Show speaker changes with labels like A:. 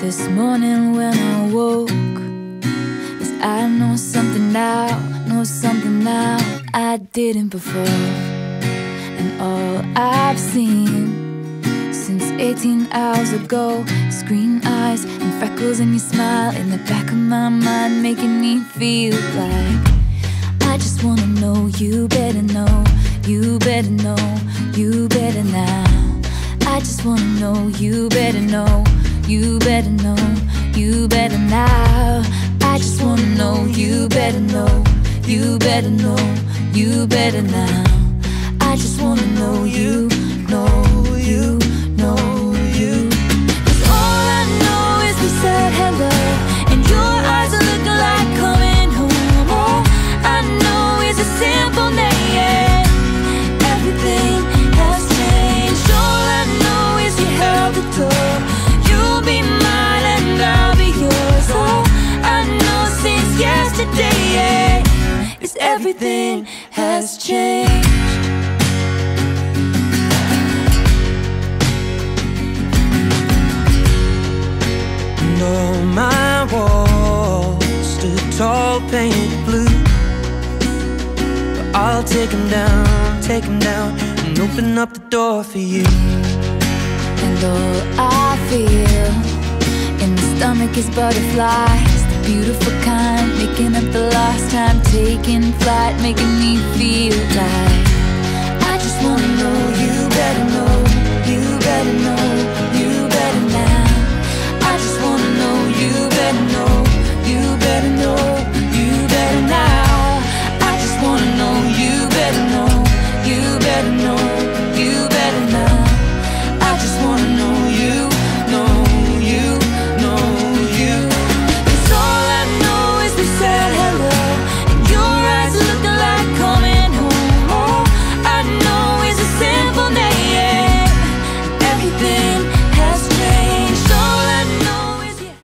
A: This morning when I woke, is I know something now, know something now I didn't before. And all I've seen since 18 hours ago is green eyes and freckles and your smile in the back of my mind, making me feel like I just wanna know you better know, you better know, you better now. I just wanna know you better know, you better know, you better now. I just wanna know you better know, you better know, you better now. Everything has changed.
B: And all my walls stood tall, painted blue. But I'll take them down, take them down, and open up the door for you.
A: And all I feel in the stomach is butterflies, the beautiful kind, making up the lost time, taking flight, making me feel like